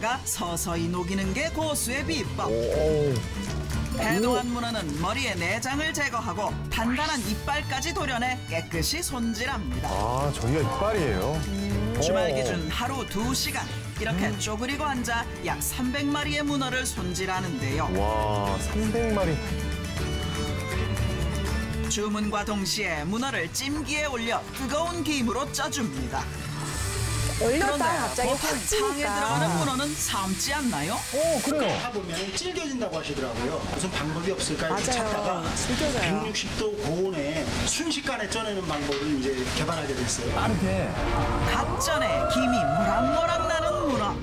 가 서서히 녹이는 게 고수의 비법. 오, 해동한 문어는 머리의 내장을 제거하고 단단한 이빨까지 도려내 깨끗이 손질합니다. 아, 저기가 이빨이에요. 주말 오. 기준 하루 두시간 이렇게 쪼그리고 앉아 약 300마리의 문어를 손질하는데요. 와, 300마리. 주문과 동시에 문어를 찜기에 올려 뜨거운 김으로 쪄줍니다. 그런데 갑자기 확 상에 찌니까. 들어가는 문어는 삶지 않나요? 오, 그래요. 하보면 질겨진다고 하시더라고요. 무슨 방법이 없을까 이렇게 맞아요. 찾다가 질겨져요. 160도 고온에 순식간에 쪄내는 방법을 이제 개발하게 됐어요. 빠르게. 갓 전에 김이 모락모락 나는 문어.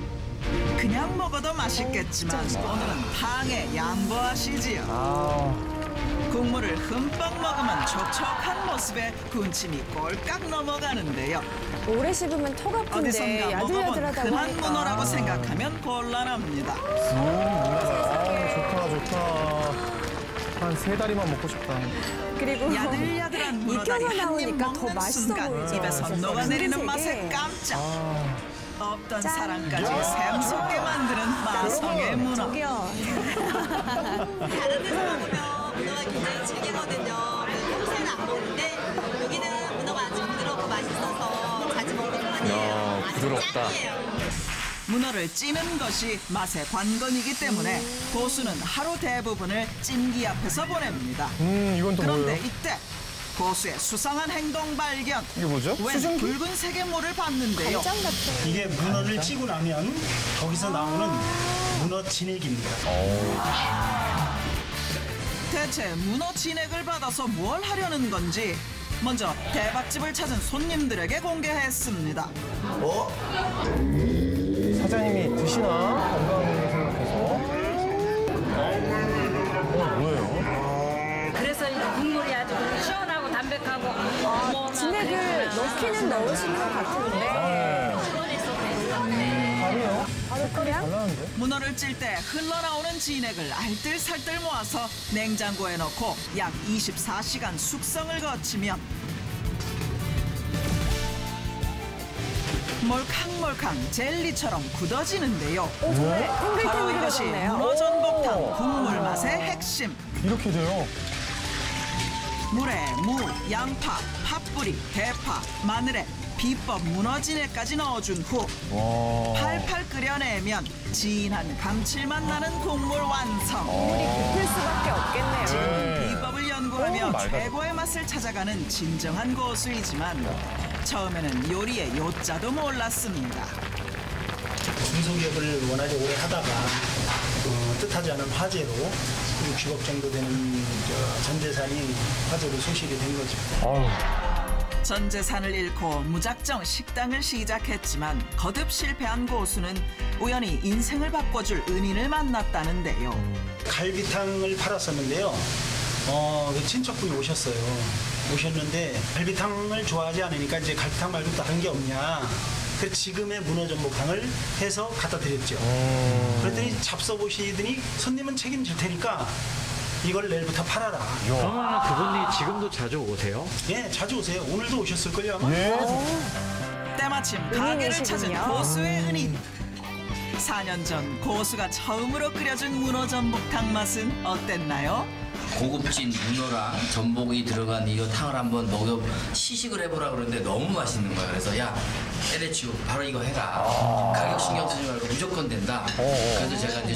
그냥 먹어도 맛있겠지만 오늘은 탕에 양보하시지요. 아, 국물을 흠뻑 먹으면 촉촉한 모습에 군침이 꼴깍 넘어가는데요. 오래 씹으면 턱 아픈데 어디선가 먹어본 야들야들하다고 흔한 하니까. 문어라고 생각하면 곤란합니다. 아, 좋다, 좋다. 한 세 다리만 먹고 싶다. 그리고 야들야들한 문어다리 익혀서 한입 나오니까 더 먹는 맛있어 순간 보이죠. 입에서 녹아내리는. 맛에 깜짝. 없던 짠. 사랑까지 샘솟게 만드는 마성의 문어. 저기요. 다른 데서 먹으면 문어가 굉장히 질기거든요. 평소에는 안 먹는데 여기는 문어가 아주 부드럽고 맛있어서 자주 먹는 편이에요. 야, 아주 부드럽다. 짱이에요. 문어를 찌는 것이 맛의 관건이기 때문에 고수는 하루 대부분을 찜기 앞에서 보냅니다. 음, 이건 또 그런데 뭐예요? 이때 고수의 수상한 행동 발견. 이게 뭐죠? 웬 수증기? 붉은색의 물을 봤는데요. 간장 같아. 이게 문어를 찌고 나면 거기서 나오는 문어 진액입니다. 대체 문어 진액을 받아서 뭘 하려는 건지 먼저 대박집을 찾은 손님들에게 공개했습니다. 사장님이 드시나? 건강 생각해서. 어, 뭐예요? 그래서 이 국물이 아주 시원하고 담백하고 뭐 진액을 넣기는 넣으시는 것 같은데. 아니 문어를 찔 때 흘러나오는 진액을 알뜰살뜰 모아서 냉장고에 넣고 약 24시간 숙성을 거치면 몰캉몰캉 젤리처럼 굳어지는데요. 오, 정말 바로 이것이. 문어 전복탕 국물 맛의 핵심. 이렇게 돼요. 물에 무, 양파, 팥뿌리, 대파, 마늘에 비법 문어 진액까지 넣어준 후 와. 팔팔 끓여내면 진한 감칠맛 나는 국물 완성. 부풀 수밖에 없겠네요. 네. 비법을 연구하며 오. 최고의 맛을 찾아가는 진정한 고수이지만 처음에는 요리의 요자도 몰랐습니다. 중소기업을 워낙에 오래 하다가 어, 뜻하지 않은 화재로 60억 정도 되는 저 전재산이 화재로 소실이 된 거죠. 아유. 전 재산을 잃고 무작정 식당을 시작했지만 거듭 실패한 고수는 우연히 인생을 바꿔줄 은인을 만났다는데요. 갈비탕을 팔았었는데요. 어, 그 친척분이 오셨어요. 오셨는데 갈비탕을 좋아하지 않으니까 이제 갈비탕 말고 다른 게 없냐. 그래서 지금의 문어 전복탕을 해서 갖다 드렸죠. 그랬더니 잡숴 보시더니 손님은 책임질 테니까 이걸 내일부터 팔아라. 그러면 그분이 지금도 자주 오세요? 예, 자주 오세요. 오늘도 오셨을걸요 아마. 예. 때마침 가게를 찾은. 고수의 은인. 4년 전 고수가 처음으로 끓여준 문어 전복탕 맛은 어땠나요? 고급진 문어랑 전복이 들어간 이 탕을 한번 먹여 시식을 해보라 그러는데 너무 맛있는 거야. 그래서 야 때려치고 바로 이거 해라. 가격 신경 쓰지 말고 무조건 된다. 그래서 제가 이제